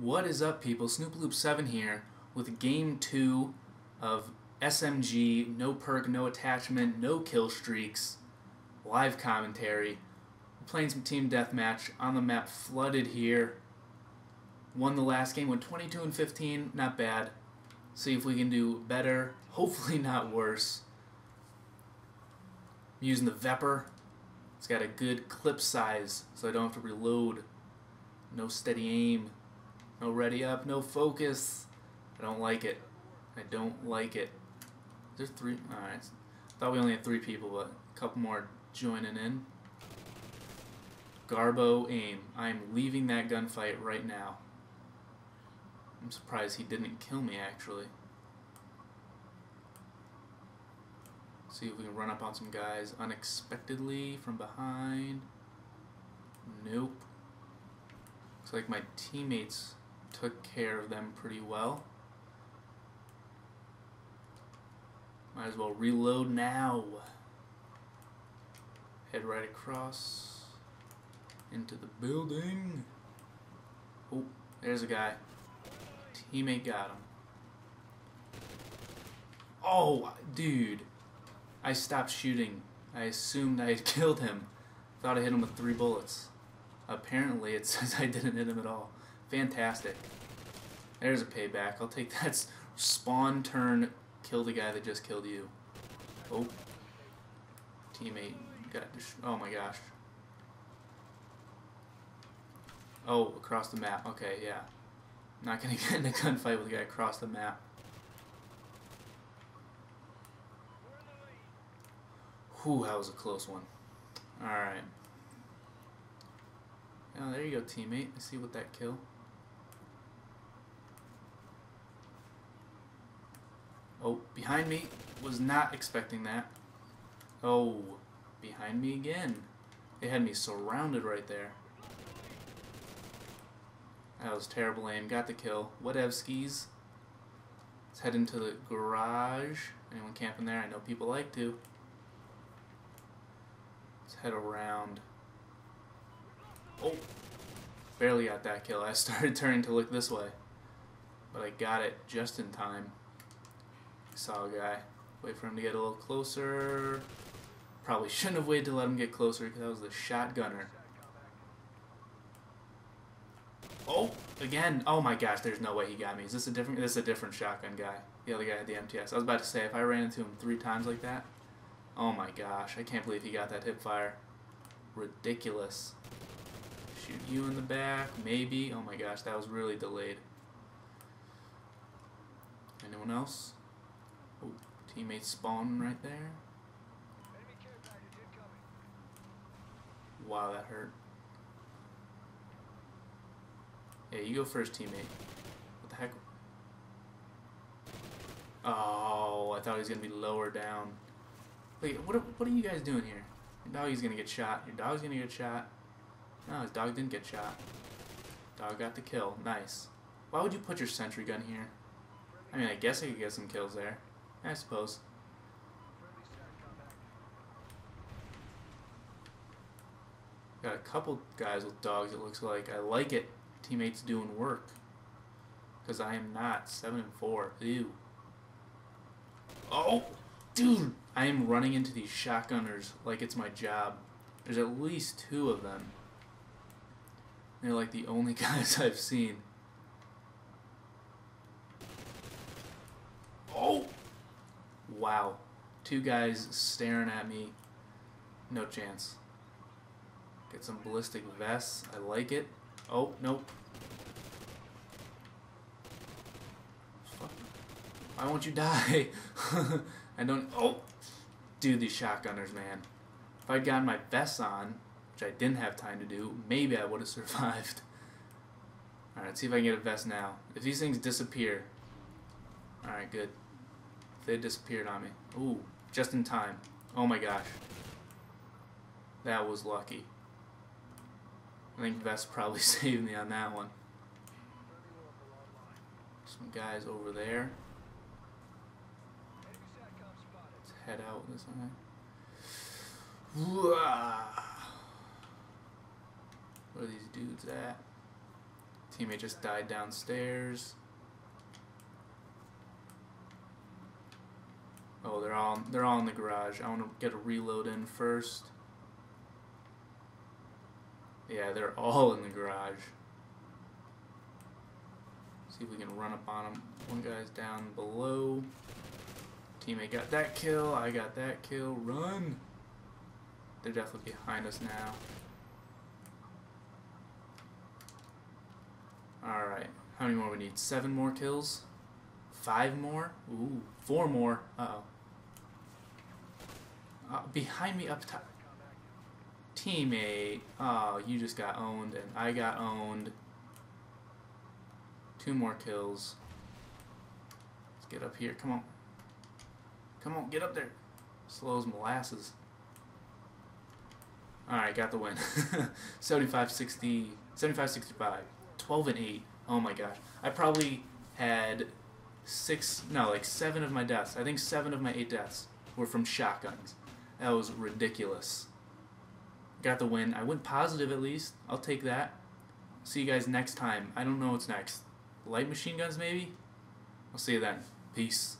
What is up, people? SnoopaLoop 7 here with game 2 of SMG, no perk, no attachment, no kill streaks, live commentary. We're playing some team deathmatch on the map Flooded here. Won the last game, went 22 and 15, not bad. See if we can do better, hopefully not worse. I'm using the Vepr. It's got a good clip size, so I don't have to reload. No steady aim. No ready up. No focus. I don't like it. I don't like it. There's three. Alright. Thought we only had three people, but a couple more joining in. Garbo aim. I am leaving that gunfight right now. I'm surprised he didn't kill me, actually. See if we can run up on some guys unexpectedly from behind. Nope. Looks like my teammates took care of them pretty well. Might as well reload now. Head right across into the building. Oh, there's a guy. Teammate got him. Oh, dude. I stopped shooting. I assumed I had killed him. Thought I hit him with three bullets. Apparently it says I didn't hit him at all. Fantastic. There's a payback. I'll take that spawn turn, kill the guy that just killed you. Oh. Teammate got Oh my gosh. Oh, across the map. Okay, yeah. Not gonna get in a gunfight with a guy across the map. Whew, that was a close one. Alright. Oh, there you go, teammate. I see what that kill. Oh, behind me. Was not expecting that. Oh, behind me again. They had me surrounded right there. That was terrible aim. Got the kill. Whatevskis. Let's head into the garage. Anyone camping there? I know people like to. Let's head around. Oh! Barely got that kill. I started turning to look this way. But I got it just in time. Saw a guy. Wait for him to get a little closer. Probably shouldn't have waited to let him get closer because that was the shotgunner. Oh, again. Oh my gosh, there's no way he got me. Is this a different this is a different shotgun guy? The other guy had the MTS. I was about to say if I ran into him three times like that. Oh my gosh, I can't believe he got that hip fire. Ridiculous. Shoot you in the back, maybe. Oh my gosh, that was really delayed. Anyone else? Oh, teammates spawning right there. Wow, that hurt. Yeah, you go first, teammate. What the heck? Oh, I thought he was going to be lower down. Wait, what are, what are you guys doing here? Your doggy's going to get shot. Your dog's going to get shot. No, his dog didn't get shot. Dog got the kill. Nice. Why would you put your sentry gun here? I mean, I guess I could get some kills there. I suppose. Got a couple guys with dogs, it looks like. I like it. Teammates doing work. Because I am not. 7 and 4. Ew. Oh! Dude! I am running into these shotgunners like it's my job. There's at least two of them. They're like the only guys I've seen. Oh! Wow. Two guys staring at me. No chance. Get some ballistic vests. I like it. Oh, nope. Why won't you die? I don't... Oh! Dude, these shotgunners, man. If I'd gotten my vests on, which I didn't have time to do, maybe I would have survived. Alright, see if I can get a vest now. If these things disappear... Alright, good. They disappeared on me. Ooh, just in time. Oh my gosh. That was lucky. I think Vest probably saved me on that one. Some guys over there. Let's head out this way. Where are these dudes at? Teammate just died downstairs. Oh, they're all they're all in the garage. I want to get a reload in first. Yeah, they're all in the garage. See if we can run up on them. One guy's down below. Teammate got that kill. I got that kill. Run! They're definitely behind us now. Alright. How many more we need? Seven more kills? Five more? Ooh. Four more. Uh-oh. Uh, behind me up top. Teammate. Oh, you just got owned and I got owned. Two more kills. Let's get up here. Come on. Come on, get up there. Slow as molasses. Alright, got the win. 75 60, 75 65. 12 and 8. Oh my gosh. I probably had six, no, like seven of my deaths. I think seven of my eight deaths were from shotguns. That was ridiculous. Got the win. I went positive at least. I'll take that. See you guys next time. I don't know what's next. Light machine guns, maybe? I'll see you then. Peace.